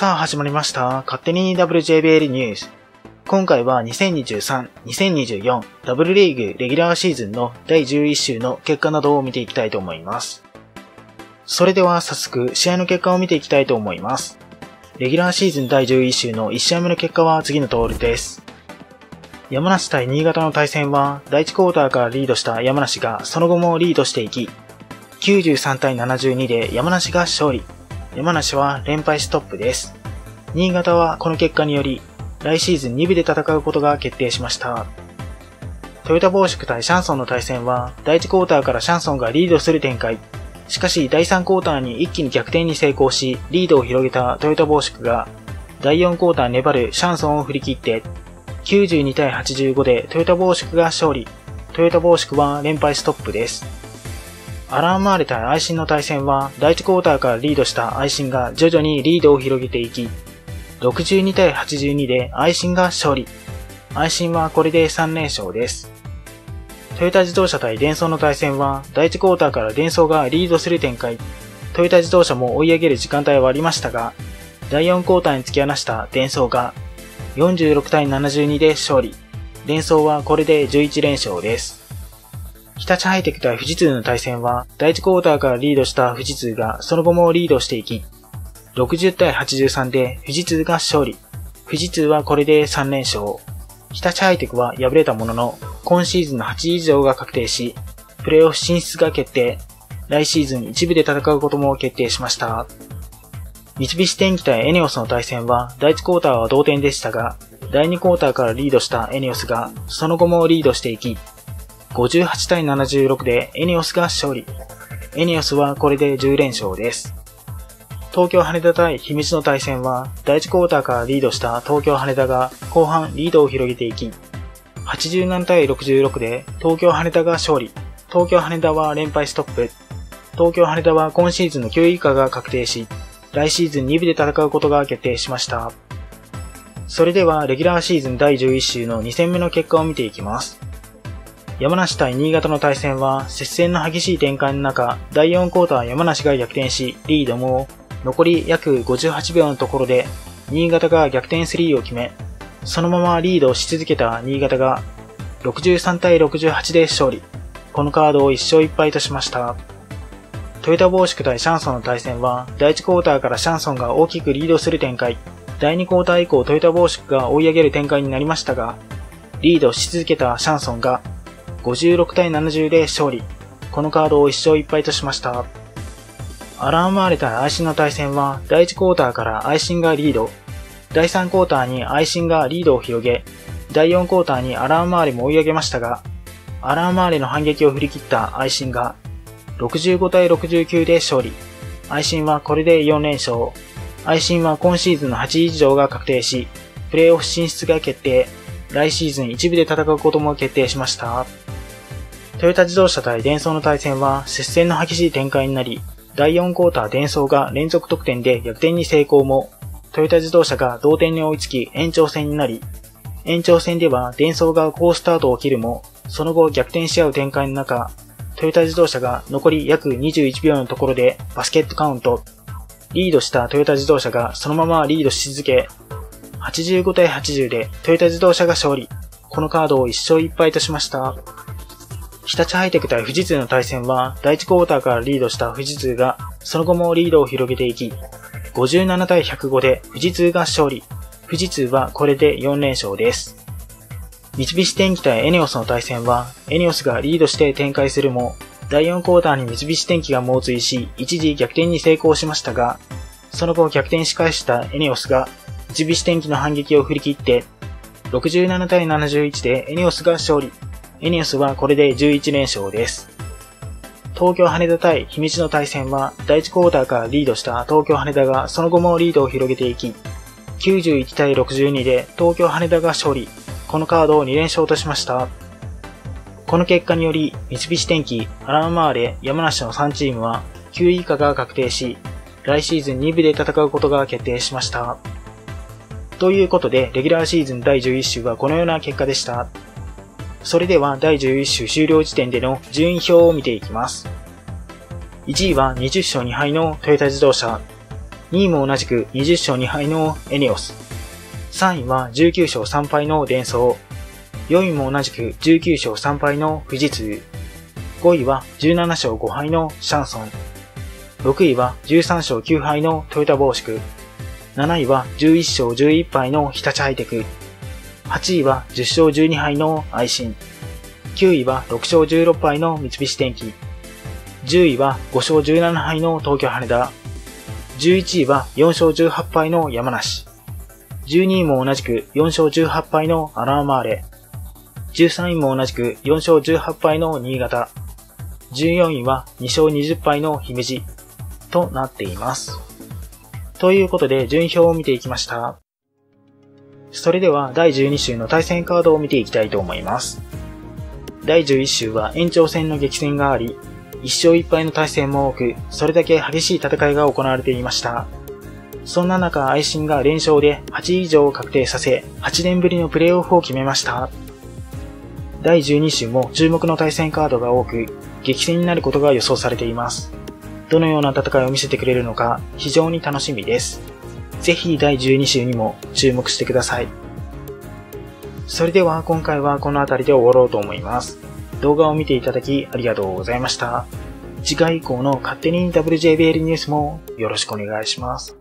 さあ始まりました。勝手に WJBL ニュース。今回は2023、2024ダブルリーグレギュラーシーズンの第11週の結果などを見ていきたいと思います。それでは早速試合の結果を見ていきたいと思います。レギュラーシーズン第11週の1試合目の結果は次の通りです。山梨対新潟の対戦は第1クォーターからリードした山梨がその後もリードしていき、93対72で山梨が勝利。山梨は連敗ストップです。新潟はこの結果により、来シーズン2部で戦うことが決定しました。トヨタ暴縮対シャンソンの対戦は、第1クォーターからシャンソンがリードする展開。しかし、第3クォーターに一気に逆転に成功し、リードを広げたトヨタ暴縮が、第4クォーター粘るシャンソンを振り切って、92対85でトヨタ暴縮が勝利。トヨタ暴縮は連敗ストップです。アラーマーレ対アイシンの対戦は、第1クォーターからリードしたアイシンが徐々にリードを広げていき、62対82でアイシンが勝利。アイシンはこれで3連勝です。トヨタ自動車対デンソーの対戦は、第1クォーターからデンソーがリードする展開。トヨタ自動車も追い上げる時間帯はありましたが、第4クォーターに突き放したデンソーが、46対72で勝利。デンソーはこれで11連勝です。日立ハイテク対富士通の対戦は、第1クォーターからリードした富士通がその後もリードしていき、60対83で富士通が勝利。富士通はこれで3連勝。日立ハイテクは敗れたものの、今シーズンの8位以上が確定し、プレーオフ進出が決定。来シーズン一部で戦うことも決定しました。三菱電機対エネオスの対戦は、第1クォーターは同点でしたが、第2クォーターからリードしたエネオスが、その後もリードしていき、58対76でエネオスが勝利。エネオスはこれで10連勝です。東京羽田対秘密の対戦は、第1クォーターからリードした東京羽田が後半リードを広げていき、87対66で東京羽田が勝利。東京羽田は連敗ストップ。東京羽田は今シーズンの9位以下が確定し、来シーズン2部で戦うことが決定しました。それでは、レギュラーシーズン第11週の2戦目の結果を見ていきます。山梨対新潟の対戦は、接戦の激しい展開の中、第4クォーター山梨が逆転し、リードも、残り約58秒のところで、新潟が逆転3を決め、そのままリードし続けた新潟が、63対68で勝利。このカードを1勝1敗としました。トヨタ暴縮対シャンソンの対戦は、第1クォーターからシャンソンが大きくリードする展開。第2クォーター以降トヨタ暴縮が追い上げる展開になりましたが、リードし続けたシャンソンが、56対70で勝利。このカードを1勝1敗としました。アラーマーレ対アイシンの対戦は、第1クォーターからアイシンがリード。第3クォーターにアイシンがリードを広げ、第4クォーターにアラーマーレも追い上げましたが、アラーマーレの反撃を振り切ったアイシンが、65対69で勝利。アイシンはこれで4連勝。アイシンは今シーズンの8位以上が確定し、プレーオフ進出が決定。来シーズン一部で戦うことも決定しました。トヨタ自動車対デンソーの対戦は接戦の激しい展開になり、第4クォーターデンソーが連続得点で逆転に成功も、トヨタ自動車が同点に追いつき延長戦になり、延長戦ではデンソーが好スタートを切るも、その後逆転し合う展開の中、トヨタ自動車が残り約21秒のところでバスケットカウント。リードしたトヨタ自動車がそのままリードし続け、85対80でトヨタ自動車が勝利。このカードを1勝1敗としました。日立ハイテク対富士通の対戦は、第1クォーターからリードした富士通が、その後もリードを広げていき、57対105で富士通が勝利。富士通はこれで4連勝です。三菱電機対エネオスの対戦は、エネオスがリードして展開するも、第4クォーターに三菱電機が猛追し、一時逆転に成功しましたが、その後逆転し返したエネオスが、三菱電機の反撃を振り切って、67対71でエネオスが勝利。エネオスはこれで11連勝です。東京羽田対秘密の対戦は、第1クォーターからリードした東京羽田がその後もリードを広げていき、91対62で東京羽田が勝利。このカードを2連勝としました。この結果により、三菱電機、アラーマーレ、山梨の3チームは9位以下が確定し、来シーズン2部で戦うことが決定しました。ということで、レギュラーシーズン第11週はこのような結果でした。それでは第11週終了時点での順位表を見ていきます。1位は20勝2敗のトヨタ自動車。2位も同じく20勝2敗のエネオス。3位は19勝3敗のデンソー。4位も同じく19勝3敗の富士通。5位は17勝5敗のシャンソン。6位は13勝9敗のトヨタボーシク。7位は11勝11敗の日立ハイテク。8位は10勝12敗の愛心。9位は6勝16敗の三菱電機。10位は5勝17敗の東京羽田。11位は4勝18敗の山梨。12位も同じく4勝18敗のアラーマーレ。13位も同じく4勝18敗の新潟。14位は2勝20敗の姫路となっています。ということで順位表を見ていきました。それでは第12週の対戦カードを見ていきたいと思います。第11週は延長戦の激戦があり、1勝1敗の対戦も多く、それだけ激しい戦いが行われていました。そんな中、愛心が連勝で8位以上を確定させ、8年ぶりのプレーオフを決めました。第12週も注目の対戦カードが多く、激戦になることが予想されています。どのような戦いを見せてくれるのか、非常に楽しみです。ぜひ第12週にも注目してください。それでは今回はこの辺りで終わろうと思います。動画を見ていただきありがとうございました。次回以降の勝手に WJBL ニュースもよろしくお願いします。